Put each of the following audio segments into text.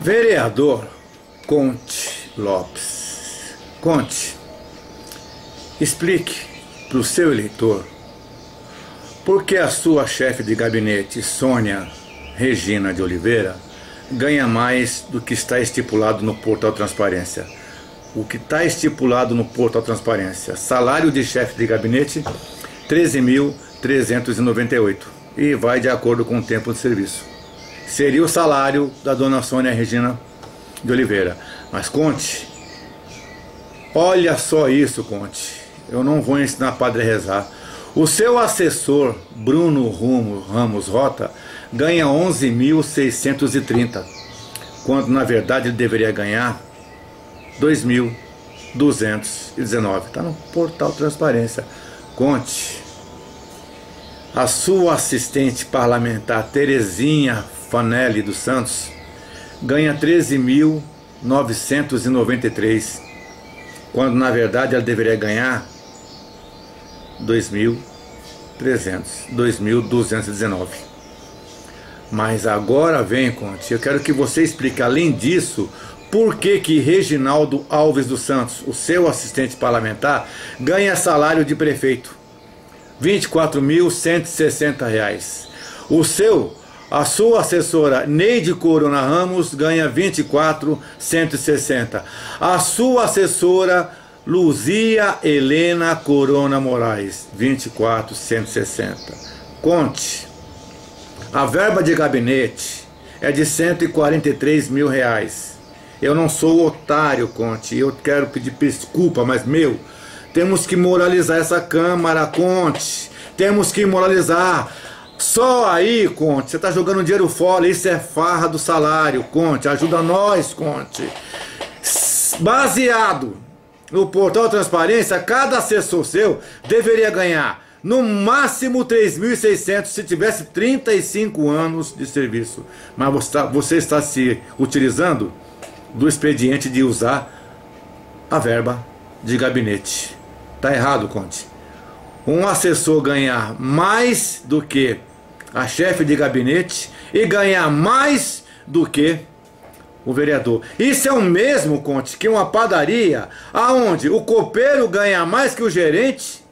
Vereador Conte Lopes. Conte, explique para o seu eleitor por que a sua chefe de gabinete, Sônia Regina de Oliveira, ganha mais do que está estipulado no portal Transparência. O que está estipulado no portal Transparência, salário de chefe de gabinete, 13.398 e vai de acordo com o tempo de serviço seria o salário da dona Sônia Regina de Oliveira. Mas Conte, olha só isso, Conte. Eu não vou ensinar padre a rezar. O seu assessor, Bruno Ramos Rota, ganha 11.630, quando na verdade ele deveria ganhar 2.219. Está no portal Transparência. Conte. A sua assistente parlamentar, Terezinha Fanelli dos Santos, ganha 13.993, quando na verdade ela deveria ganhar 2.300, 2.219. Mas agora vem, Conte, eu quero que você explique, além disso, por que que Reginaldo Alves dos Santos, o seu assistente parlamentar, ganha salário de prefeito? R$ 24.160. O seu a sua assessora Neide Corona Ramos ganha 24,160. A sua assessora Luzia Helena Corona Moraes, 24,160. Conte. A verba de gabinete é de 143 mil reais. Eu não sou otário, Conte. Eu quero pedir desculpa, mas meu, temos que moralizar essa Câmara, Conte. Temos que moralizar. Só aí, Conte, você está jogando dinheiro fora, isso é farra do salário, Conte, ajuda nós, Conte. Baseado no portal Transparência, cada assessor seu deveria ganhar no máximo 3.600 se tivesse 35 anos de serviço. Mas você está, você está se utilizando do expediente de usar a verba de gabinete. Tá errado, Conte. Um assessor ganhar mais do que a chefe de gabinete e ganhar mais do que o vereador. Isso é o mesmo, Conte, que uma padaria aonde o copeiro ganha mais que o gerente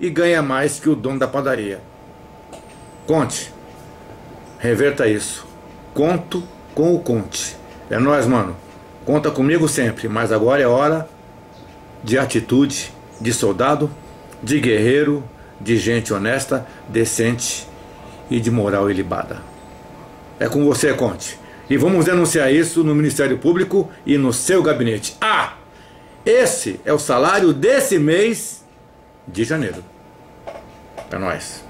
e ganha mais que o dono da padaria. Conte, reverta isso. Conto com o Conte. É nós, mano. Conta comigo sempre, mas agora é hora de atitude, de soldado, de guerreiro, de gente honesta, decente e de moral ilibada. É com você, Conte. E vamos denunciar isso no Ministério Público e no seu gabinete. Ah! Esse é o salário desse mês de janeiro. É nóis.